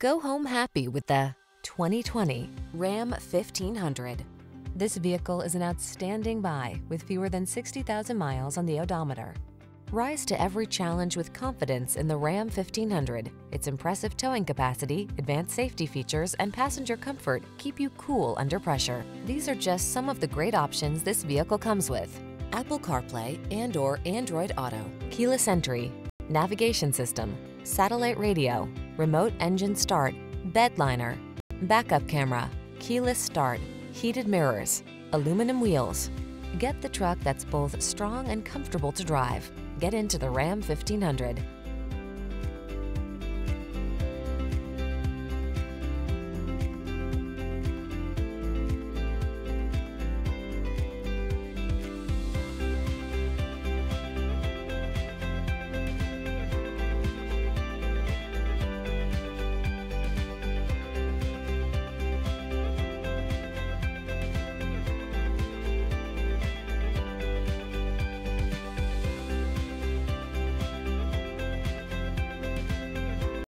Go home happy with the 2020 Ram 1500. This vehicle is an outstanding buy with fewer than 60,000 miles on the odometer. Rise to every challenge with confidence in the Ram 1500. Its impressive towing capacity, advanced safety features, and passenger comfort keep you cool under pressure. These are just some of the great options this vehicle comes with. Apple CarPlay and or Android Auto, keyless entry, navigation system, satellite radio, remote engine start, bed liner, backup camera, keyless start, heated mirrors, aluminum wheels. Get the truck that's both strong and comfortable to drive. Get into the Ram 1500.